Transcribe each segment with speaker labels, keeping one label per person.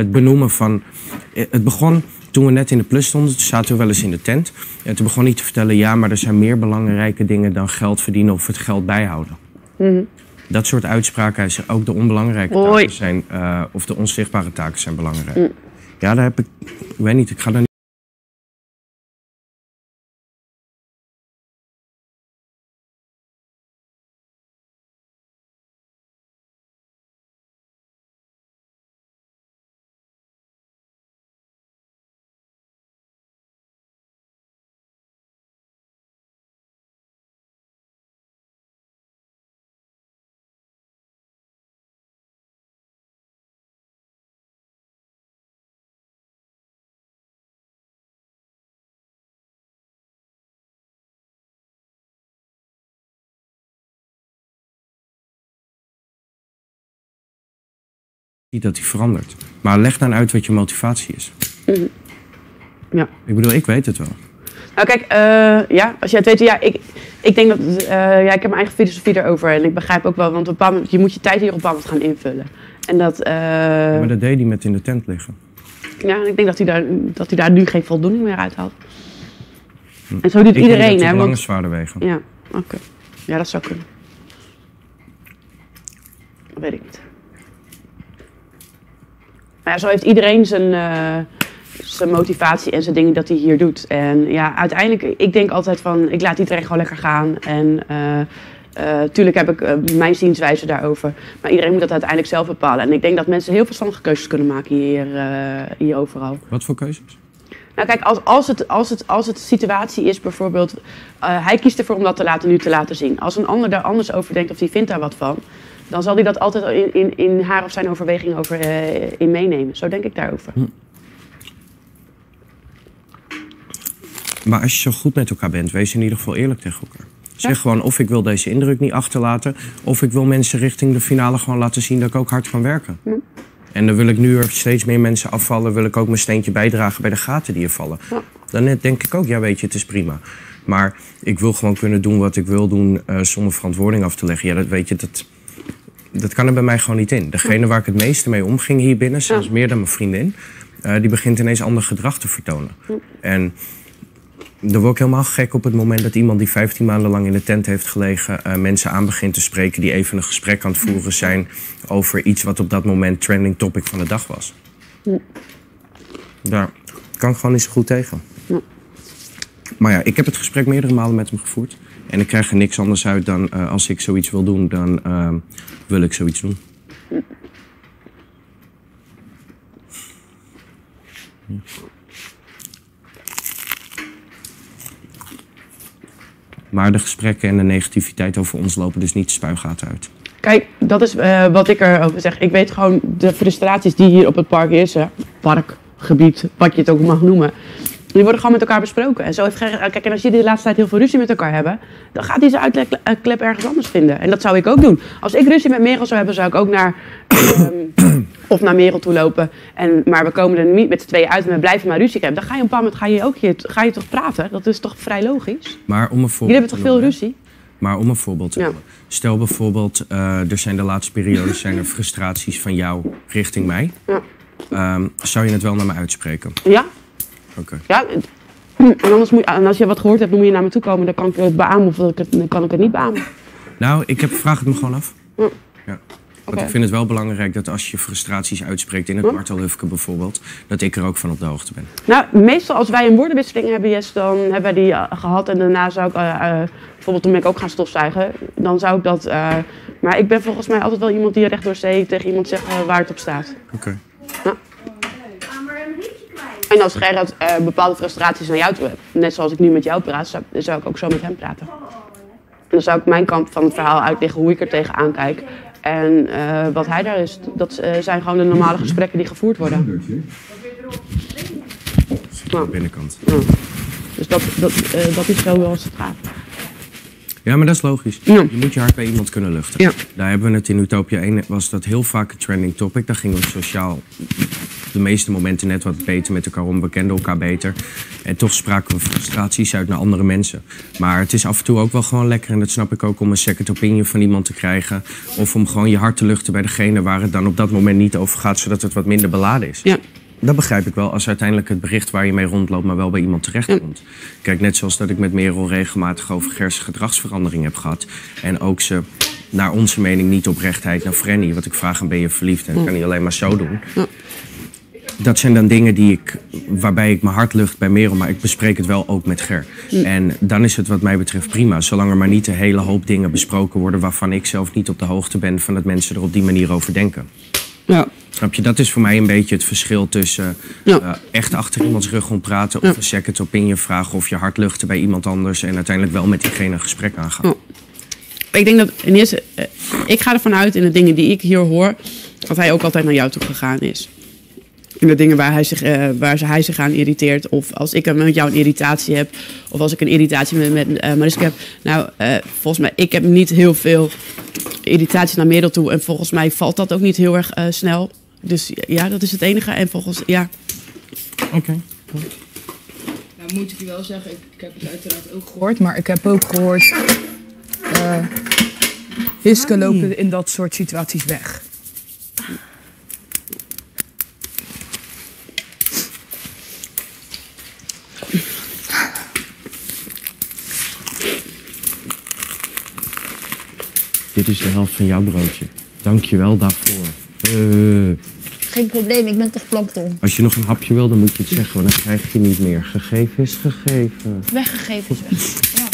Speaker 1: Het benoemen van. eh, Het begon toen we net in de plus stonden, toen zaten we wel eens in de tent. En toen begon hij te vertellen: ja, maar er zijn meer belangrijke dingen dan geld verdienen of het geld bijhouden. Dat soort uitspraken, hij zegt ook de onbelangrijke
Speaker 2: Hoi.
Speaker 1: taken zijn, eh, of de onzichtbare taken zijn belangrijk. Ja, daar heb ik, ik weet niet, ik ga daar niet. Niet dat hij verandert. Maar leg dan uit wat je motivatie is.
Speaker 2: Ja.
Speaker 1: Ik bedoel, ik weet het wel.
Speaker 2: Nou kijk, eh, ja, als jij het weet, ja, ik, ik denk dat, eh, ja, ik heb mijn eigen filosofie erover en ik begrijp ook wel, want op een moment, je moet je tijd hier op een moment gaan invullen. En dat, eh,
Speaker 1: Maar dat deed hij met in de tent liggen.
Speaker 2: ja, ik denk dat hij, daar, dat hij daar nu geen voldoening meer uit haalt. En zo doet
Speaker 1: Ik
Speaker 2: iedereen,
Speaker 1: dat
Speaker 2: hè? Want,
Speaker 1: lange zwaarder wegen.
Speaker 2: ja, oké. Ja, dat zou kunnen. Dat weet ik niet. Ja, zo heeft iedereen zijn, eh, zijn motivatie en zijn dingen dat hij hier doet. En ja, uiteindelijk, ik denk altijd van, ik laat iedereen gewoon lekker gaan. En eh, tuurlijk heb ik mijn zienswijze daarover. Maar iedereen moet dat uiteindelijk zelf bepalen. En ik denk dat mensen heel verstandige keuzes kunnen maken hier, hier overal.
Speaker 1: Wat voor keuzes?
Speaker 2: Nou kijk, als, als, het, als, het, als het situatie is bijvoorbeeld... hij kiest ervoor om dat te laten, nu te laten zien. Als een ander daar anders over denkt of die vindt daar wat van... dan zal hij dat altijd in, in, in haar of zijn overweging over, eh, in meenemen. Zo denk ik daarover.
Speaker 1: Maar als je zo goed met elkaar bent, wees in ieder geval eerlijk tegen elkaar. Zeg gewoon of ik wil deze indruk niet achterlaten... of ik wil mensen richting de finale gewoon laten zien dat ik ook hard kan werken. En dan wil ik nu er steeds meer mensen afvallen... wil ik ook mijn steentje bijdragen bij de gaten die er vallen.
Speaker 2: Ja.
Speaker 1: Dan denk ik ook, ja weet je, het is prima. Maar ik wil gewoon kunnen doen wat ik wil doen... eh, zonder verantwoording af te leggen. Ja, dat weet je, dat, dat kan er bij mij gewoon niet in. Degene waar ik het meeste mee omging hier binnen... zelfs meer dan mijn vriendin... eh, die begint ineens ander gedrag te vertonen. En dan word ik helemaal gek op het moment dat iemand die 15 maanden lang in de tent heeft gelegen, eh, mensen aan begint te spreken die even een gesprek aan het voeren zijn over iets wat op dat moment trending topic van de dag was. Daar kan ik gewoon niet zo goed tegen. Maar ja, ik heb het gesprek meerdere malen met hem gevoerd. En ik krijg er niks anders uit dan eh, als ik zoiets wil doen, dan eh, wil ik zoiets doen. Maar de gesprekken en de negativiteit over ons lopen dus niet spuigaten uit.
Speaker 2: Kijk, dat is eh, wat ik erover zeg. Ik weet gewoon de frustraties die hier op het park is. hè. Park, gebied, wat je het ook mag noemen. Die worden gewoon met elkaar besproken. En zo heeft Ger- kijk, en als jullie de laatste tijd heel veel ruzie met elkaar hebben, dan gaat hij zijn uitklep ergens anders vinden. En dat zou ik ook doen. Als ik ruzie met Merel zou hebben, zou ik ook naar, ehm, of naar Merel toe lopen. En, maar we komen er niet met z'n tweeën uit en we blijven maar ruzie hebben. Dan ga je op een bepaald moment ga je ook hier, ga je toch praten. Dat is toch vrij logisch?
Speaker 1: Maar om een voorbeeld
Speaker 2: Jullie hebben toch veel ruzie?
Speaker 1: Maar om een voorbeeld te
Speaker 2: Ja.
Speaker 1: Stel bijvoorbeeld, eh, er zijn de laatste periodes zijn er frustraties van jou richting mij.
Speaker 2: Ja.
Speaker 1: Ehm, zou je het wel naar me uitspreken?
Speaker 2: Ja, Ja, en, anders moet, en als je wat gehoord hebt, dan moet je naar me toe komen. Dan kan ik het beamen of dan kan- ik het niet beamen.
Speaker 1: Nou, ik heb, vraag het me gewoon af.
Speaker 2: Ja.
Speaker 1: Ja. Want ik vind het wel belangrijk dat als je frustraties uitspreekt in het
Speaker 2: Hm?
Speaker 1: Martelhufke bijvoorbeeld, dat ik er ook van op de hoogte ben.
Speaker 2: Nou, meestal als wij een woordenwisseling hebben, Jess, dan hebben wij die eh, gehad. En daarna zou ik, eh, eh, bijvoorbeeld toen ben ik ook gaan stofzuigen, dan zou ik dat... maar ik ben volgens mij altijd wel iemand die recht door zee tegen iemand zegt waar het op staat.
Speaker 1: Oké.
Speaker 2: En als Gerrit eh, bepaalde frustraties naar jou toe hebt, net zoals ik nu met jou praat, zou, zou ik ook zo met hem praten. En dan zou ik mijn kant van het verhaal uitleggen hoe ik er tegenaan kijk. En eh, wat hij daar is, dat eh, zijn gewoon de normale gesprekken die gevoerd worden.
Speaker 1: Aan de binnenkant.
Speaker 2: Dus dat, dat, eh, dat is zo wel als het gaat.
Speaker 1: Ja, maar dat is logisch.
Speaker 2: Ja.
Speaker 1: Je moet je hart bij iemand kunnen luchten.
Speaker 2: Ja.
Speaker 1: Daar hebben we het in Utopia 1, was dat heel vaak een trending topic. Daar gingen we sociaal op de meeste momenten net wat beter met elkaar om. We kenden elkaar beter. En toch spraken we frustraties uit naar andere mensen. Maar het is af en toe ook wel gewoon lekker, en dat snap ik ook, om een second opinion van iemand te krijgen. Of om gewoon je hart te luchten bij degene waar het dan op dat moment niet over gaat, zodat het wat minder beladen is.
Speaker 2: Ja.
Speaker 1: Dat begrijp ik wel, als uiteindelijk het bericht waar je mee rondloopt, maar wel bij iemand terechtkomt. Kijk, net zoals dat ik met Merel regelmatig over Gers gedragsverandering heb gehad. En ook ze, naar onze mening, niet oprechtheid naar Frenny. Wat ik vraag, aan ben je verliefd? En dat kan hij alleen maar zo doen. Dat zijn dan dingen die ik, waarbij ik mijn hart lucht bij Merel, maar ik bespreek het wel ook met Ger. En dan is het wat mij betreft prima, zolang er maar niet een hele hoop dingen besproken worden waarvan ik zelf niet op de hoogte ben van dat mensen er op die manier over denken.
Speaker 2: Ja.
Speaker 1: Snap je? Dat is voor mij een beetje het verschil tussen
Speaker 2: Ja.
Speaker 1: eh, echt achter iemands rug om praten... of
Speaker 2: Ja.
Speaker 1: een second opinion vragen of je hart luchten bij iemand anders... en uiteindelijk wel met diegene een gesprek aangaan.
Speaker 2: Ja. Ik denk dat in eerste, eh, ik ga ervan uit in de dingen die ik hier hoor, dat hij ook altijd naar jou toe gegaan is. In de dingen waar hij zich, eh, waar ze- hij zich aan irriteert. Of als ik met jou een irritatie heb. Of als ik een irritatie met, met eh, Mariska heb. Nou, eh, volgens mij, ik heb niet heel veel irritatie naar Merel toe. En volgens mij valt dat ook niet heel erg eh, snel. Dus ja, dat is het enige. En volgens, ja,
Speaker 1: Oké.
Speaker 3: Nou moet ik je wel zeggen, ik, ik heb het uiteraard ook gehoord, maar ik heb ook gehoord... eh Hiske lopen in dat soort situaties weg.
Speaker 1: Dit is de helft van jouw broodje. Dank je wel daarvoor. Eh,
Speaker 4: Geen probleem, ik ben toch plankton.
Speaker 1: als je nog een hapje wil, dan moet je het zeggen, want dan krijg je niet meer. Gegeven is gegeven.
Speaker 4: Weggegeven is weg. Ja.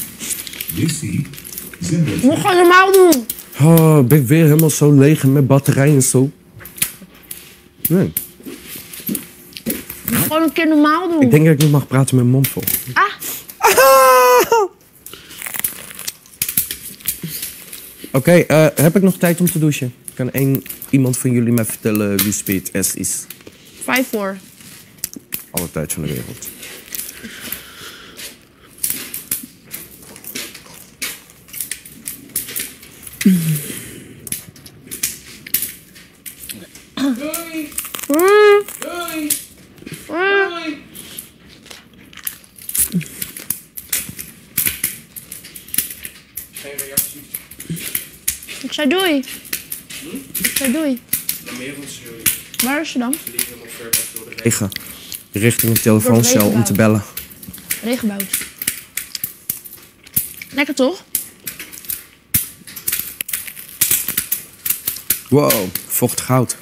Speaker 5: Zender
Speaker 4: Moet gewoon normaal doen.
Speaker 1: Oh, ben ik weer helemaal zo leeg en met batterij en zo. Nee.
Speaker 4: Moet gewoon een keer normaal doen.
Speaker 1: Ik denk dat ik niet mag praten met mijn mond vol.
Speaker 4: Ah.
Speaker 1: Oké, eh, heb ik nog tijd om te douchen? Kan één, iemand van jullie mij vertellen wie Speed S is?
Speaker 4: Vijf voor.
Speaker 1: Alle tijd van de wereld.
Speaker 4: Zei doei. Ik zei doei. Waar is ze dan?
Speaker 1: Regen. Richting een telefooncel om te bellen.
Speaker 4: Regenbout. Lekker toch?
Speaker 1: Wow, vochtig goud.